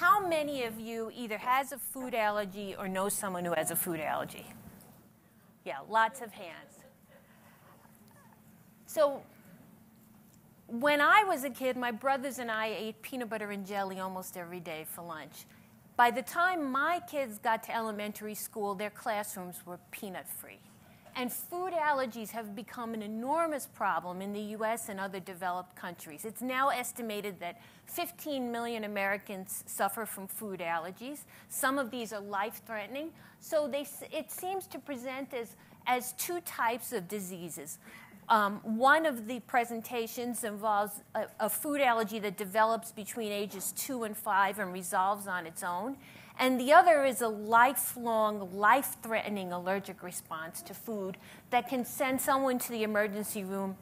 how many of you either has a food allergy or know someone who has a food allergy? Yeah, lots of hands. So, when I was a kid, my brothers and I ate peanut butter and jelly almost every day for lunch. By the time my kids got to elementary school, their classrooms were peanut free. And food allergies have become an enormous problem in the US and other developed countries. It's now estimated that 15 million Americans suffer from food allergies. Some of these are life threatening. So they, it seems to present as, as two types of diseases. Um, one of the presentations involves a, a food allergy that develops between ages two and five and resolves on its own. And the other is a lifelong, life threatening allergic response to food that can send someone to the emergency room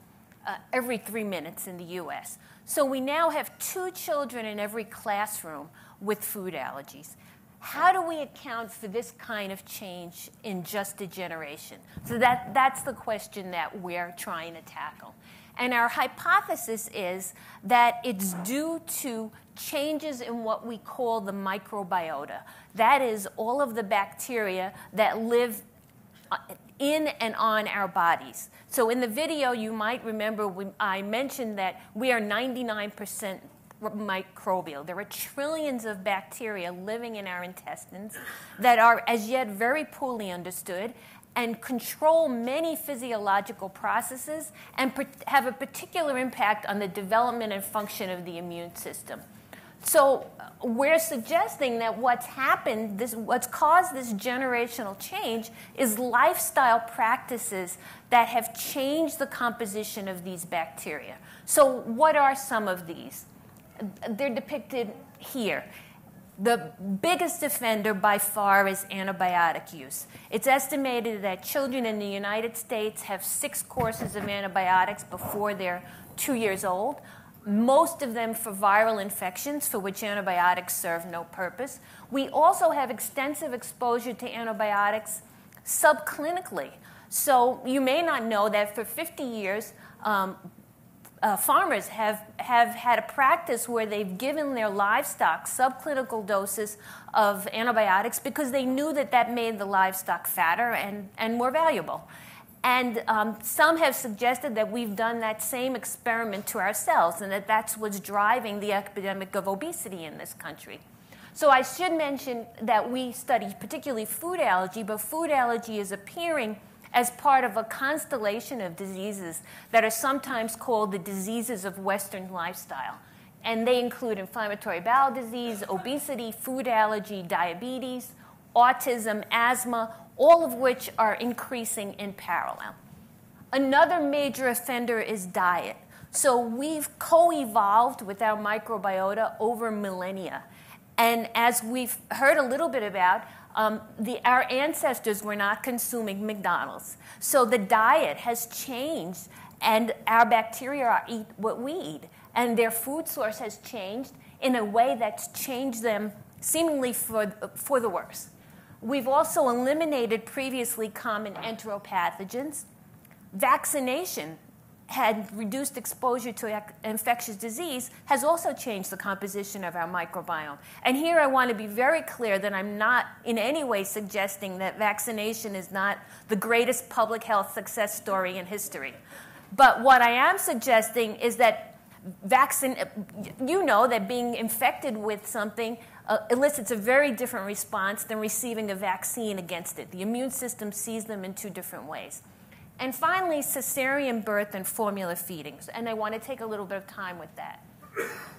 uh, every three minutes in the US. So we now have two children in every classroom with food allergies. How do we account for this kind of change in just a generation? So that, that's the question that we're trying to tackle. And our hypothesis is that it's due to changes in what we call the microbiota. That is, all of the bacteria that live uh, in and on our bodies. So, in the video, you might remember I mentioned that we are 99% microbial. There are trillions of bacteria living in our intestines that are as yet very poorly understood and control many physiological processes and have a particular impact on the development and function of the immune system. So uh, we're suggesting that what's happened, this, what's caused this generational change, is lifestyle practices that have changed the composition of these bacteria. So what are some of these? They're depicted here. The biggest offender by far is antibiotic use. It's estimated that children in the United States have six courses of antibiotics before they're two years old most of them for viral infections for which antibiotics serve no purpose. We also have extensive exposure to antibiotics subclinically. So you may not know that for 50 years, um, uh, farmers have, have had a practice where they've given their livestock subclinical doses of antibiotics because they knew that that made the livestock fatter and, and more valuable. And um, some have suggested that we've done that same experiment to ourselves and that that's what's driving the epidemic of obesity in this country. So I should mention that we study particularly food allergy, but food allergy is appearing as part of a constellation of diseases that are sometimes called the diseases of Western lifestyle. And they include inflammatory bowel disease, obesity, food allergy, diabetes, autism, asthma, all of which are increasing in parallel. Another major offender is diet. So we've co evolved with our microbiota over millennia. And as we've heard a little bit about, um, the, our ancestors were not consuming McDonald's. So the diet has changed, and our bacteria eat what we eat. And their food source has changed in a way that's changed them seemingly for, for the worse. We've also eliminated previously common enteropathogens. Vaccination had reduced exposure to infectious disease has also changed the composition of our microbiome. And here I want to be very clear that I'm not in any way suggesting that vaccination is not the greatest public health success story in history. But what I am suggesting is that vaccine, you know that being infected with something uh, elicits a very different response than receiving a vaccine against it. The immune system sees them in two different ways. And finally, cesarean birth and formula feedings. And I want to take a little bit of time with that.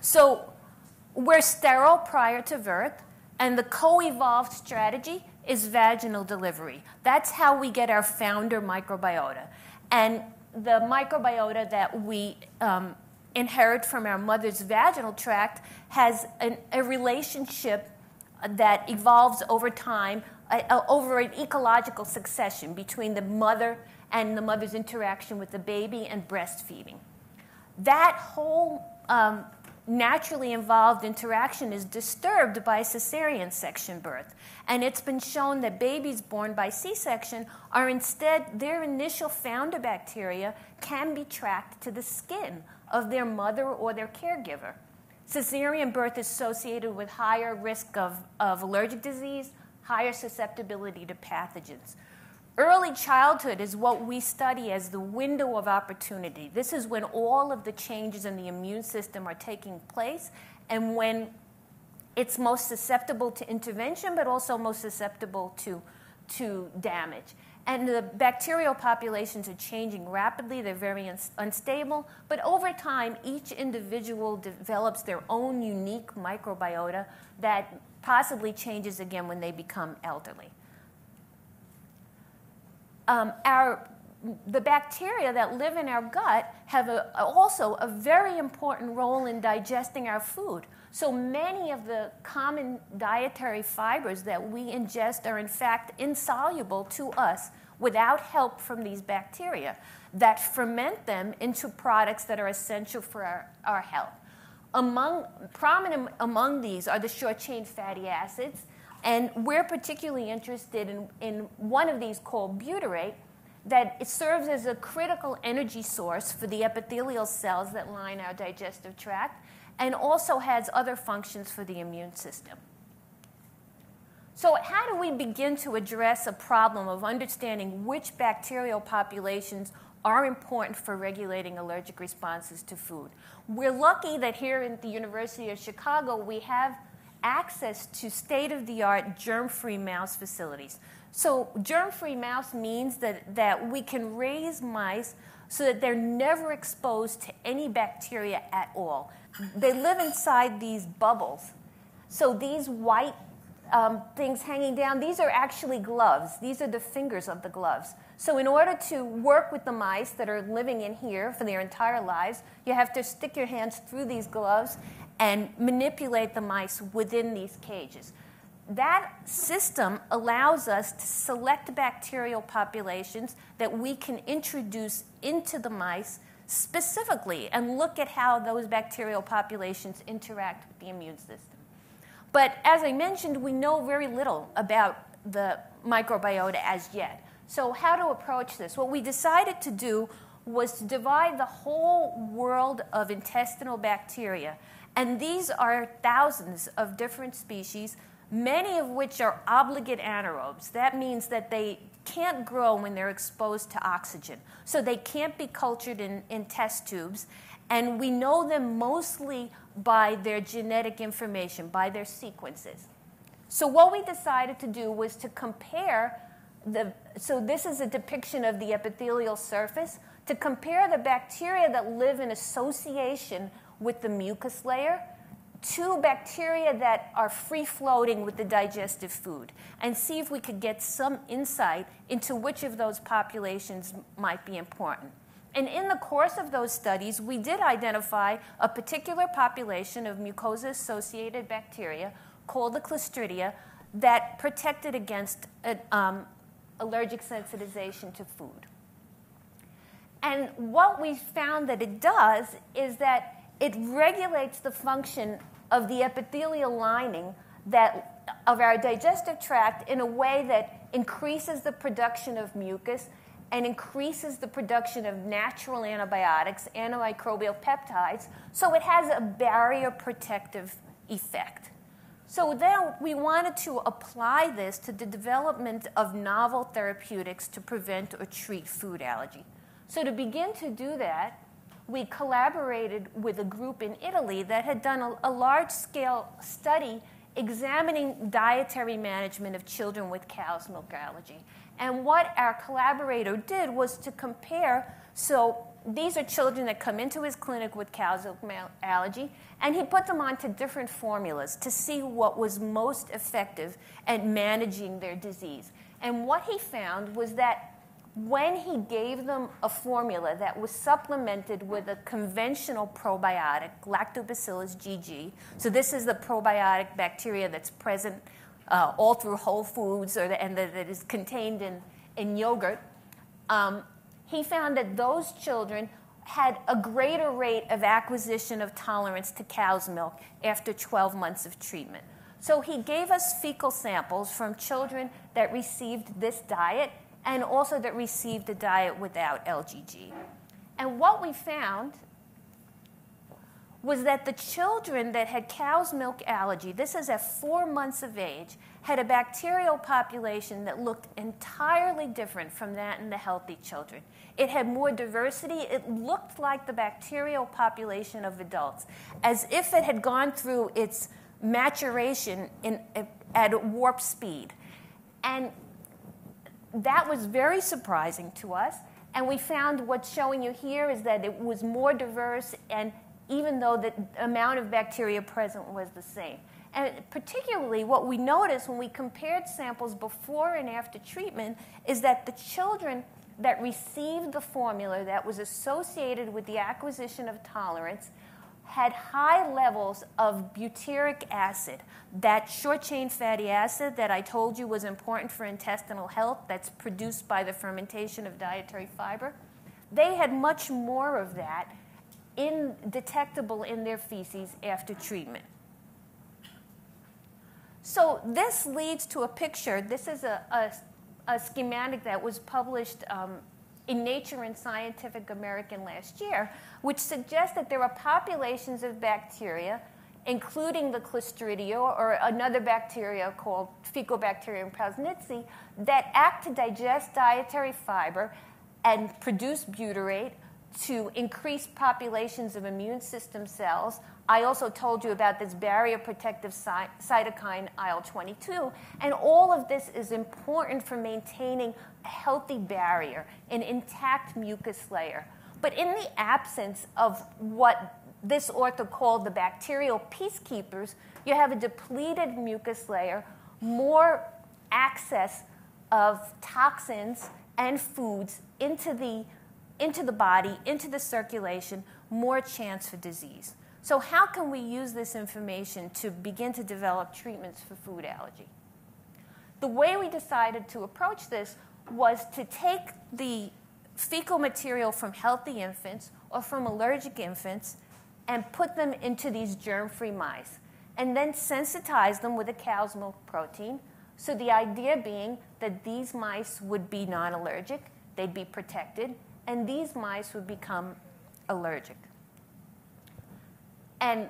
So, we're sterile prior to birth, and the co evolved strategy is vaginal delivery. That's how we get our founder microbiota. And the microbiota that we um, inherit from our mother's vaginal tract has an, a relationship that evolves over time, uh, over an ecological succession between the mother and the mother's interaction with the baby and breastfeeding. That whole um, naturally involved interaction is disturbed by cesarean section birth. And it's been shown that babies born by C section are instead, their initial founder bacteria can be tracked to the skin of their mother or their caregiver. Cesarean birth is associated with higher risk of, of allergic disease, higher susceptibility to pathogens. Early childhood is what we study as the window of opportunity. This is when all of the changes in the immune system are taking place and when it's most susceptible to intervention, but also most susceptible to, to damage. And the bacterial populations are changing rapidly, they're very unstable, but over time, each individual develops their own unique microbiota that possibly changes again when they become elderly. Um, our, the bacteria that live in our gut have a, also a very important role in digesting our food. So many of the common dietary fibers that we ingest are, in fact, insoluble to us without help from these bacteria that ferment them into products that are essential for our, our health. Among, prominent among these are the short chain fatty acids, and we're particularly interested in, in one of these called butyrate, that it serves as a critical energy source for the epithelial cells that line our digestive tract and also has other functions for the immune system. So, how do we begin to address a problem of understanding which bacterial populations are important for regulating allergic responses to food? We're lucky that here at the University of Chicago we have access to state of the art germ free mouse facilities. So, germ free mouse means that, that we can raise mice so that they're never exposed to any bacteria at all. They live inside these bubbles. So, these white um, things hanging down, these are actually gloves. These are the fingers of the gloves. So, in order to work with the mice that are living in here for their entire lives, you have to stick your hands through these gloves and manipulate the mice within these cages. That system allows us to select bacterial populations that we can introduce into the mice specifically and look at how those bacterial populations interact with the immune system. But as I mentioned, we know very little about the microbiota as yet. So, how to approach this? What we decided to do was to divide the whole world of intestinal bacteria. And these are thousands of different species, many of which are obligate anaerobes. That means that they can't grow when they're exposed to oxygen. So they can't be cultured in, in test tubes. And we know them mostly by their genetic information, by their sequences. So, what we decided to do was to compare the, so this is a depiction of the epithelial surface, to compare the bacteria that live in association with the mucus layer to bacteria that are free floating with the digestive food and see if we could get some insight into which of those populations might be important. And in the course of those studies, we did identify a particular population of mucosa associated bacteria called the Clostridia that protected against um, allergic sensitization to food. And what we found that it does is that it regulates the function of the epithelial lining that of our digestive tract in a way that increases the production of mucus and increases the production of natural antibiotics, antimicrobial peptides, so it has a barrier protective effect. So then we wanted to apply this to the development of novel therapeutics to prevent or treat food allergy. So to begin to do that, we collaborated with a group in Italy that had done a, a large scale study examining dietary management of children with cow's milk allergy. And what our collaborator did was to compare. So these are children that come into his clinic with cow's milk allergy, and he put them onto different formulas to see what was most effective at managing their disease. And what he found was that when he gave them a formula that was supplemented with a conventional probiotic, Lactobacillus GG, so this is the probiotic bacteria that's present uh, all through whole foods or the, and that is contained in, in yogurt, um, he found that those children had a greater rate of acquisition of tolerance to cow's milk after 12 months of treatment. So he gave us fecal samples from children that received this diet and also that received a diet without LGG. And what we found was that the children that had cow's milk allergy, this is at four months of age, had a bacterial population that looked entirely different from that in the healthy children. It had more diversity. It looked like the bacterial population of adults, as if it had gone through its maturation in, at warp speed. And that was very surprising to us. And we found what's showing you here is that it was more diverse, and even though the amount of bacteria present was the same. And particularly, what we noticed when we compared samples before and after treatment is that the children that received the formula that was associated with the acquisition of tolerance had high levels of butyric acid, that short chain fatty acid that I told you was important for intestinal health, that's produced by the fermentation of dietary fiber. They had much more of that in, detectable in their feces after treatment. So this leads to a picture. This is a, a, a schematic that was published um, in Nature and Scientific American last year, which suggests that there are populations of bacteria, including the Clostridia or another bacteria called Faecobacterium prausnitzii, that act to digest dietary fiber and produce butyrate to increase populations of immune system cells. I also told you about this barrier protective cytokine IL 22, and all of this is important for maintaining a healthy barrier, an intact mucus layer. But in the absence of what this author called the bacterial peacekeepers, you have a depleted mucus layer, more access of toxins and foods into the into the body, into the circulation, more chance for disease. So, how can we use this information to begin to develop treatments for food allergy? The way we decided to approach this was to take the fecal material from healthy infants or from allergic infants and put them into these germ free mice and then sensitize them with a cow's milk protein. So, the idea being that these mice would be non allergic, they'd be protected, and these mice would become allergic. And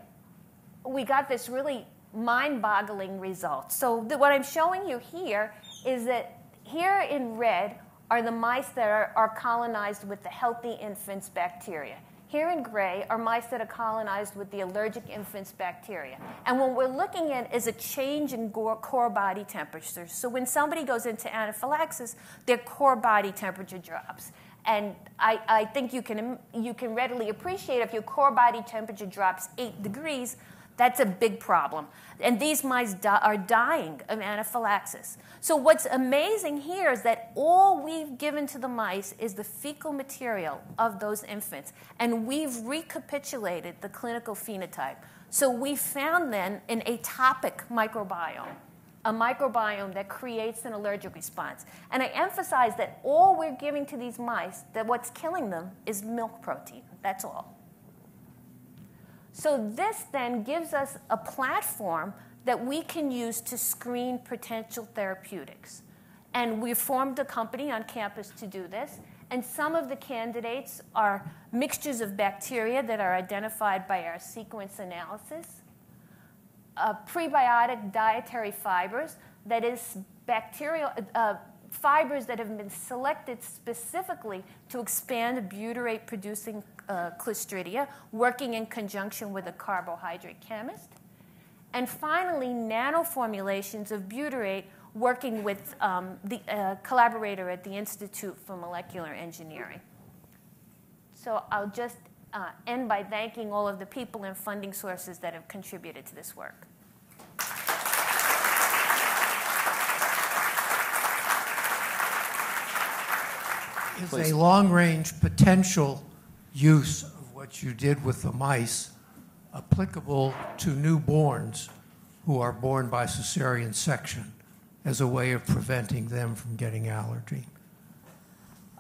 we got this really mind boggling result. So, the, what I'm showing you here is that here in red are the mice that are, are colonized with the healthy infant's bacteria. Here in gray are mice that are colonized with the allergic infant's bacteria. And what we're looking at is a change in core body temperature. So when somebody goes into anaphylaxis, their core body temperature drops. And I, I think you can, you can readily appreciate if your core body temperature drops eight degrees, that's a big problem. And these mice di- are dying of anaphylaxis. So, what's amazing here is that all we've given to the mice is the fecal material of those infants. And we've recapitulated the clinical phenotype. So, we found then an atopic microbiome a microbiome that creates an allergic response. And I emphasize that all we're giving to these mice, that what's killing them is milk protein. That's all. So this then gives us a platform that we can use to screen potential therapeutics. And we formed a company on campus to do this. And some of the candidates are mixtures of bacteria that are identified by our sequence analysis uh, prebiotic dietary fibers, that is, bacterial uh, fibers that have been selected specifically to expand butyrate producing uh, Clostridia, working in conjunction with a carbohydrate chemist. And finally, nanoformulations of butyrate working with um, the uh, collaborator at the Institute for Molecular Engineering. So I'll just uh, end by thanking all of the people and funding sources that have contributed to this work. Is Please. a long range potential use of what you did with the mice applicable to newborns who are born by cesarean section as a way of preventing them from getting allergy?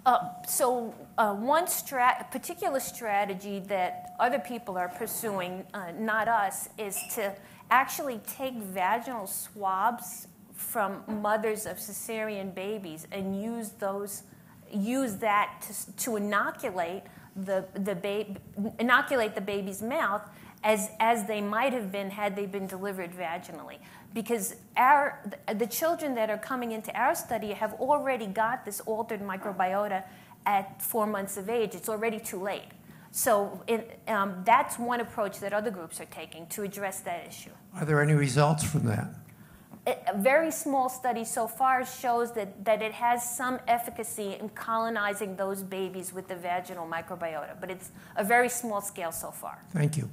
Uh, so, uh, one strat- particular strategy that other people are pursuing, uh, not us, is to actually take vaginal swabs from mothers of cesarean babies and use those use that to, to inoculate the, the inoculate the baby's mouth as, as they might have been had they been delivered vaginally. Because our, the children that are coming into our study have already got this altered microbiota at four months of age. It's already too late. So it, um, that's one approach that other groups are taking to address that issue. Are there any results from that? A very small study so far shows that, that it has some efficacy in colonizing those babies with the vaginal microbiota, but it's a very small scale so far. Thank you.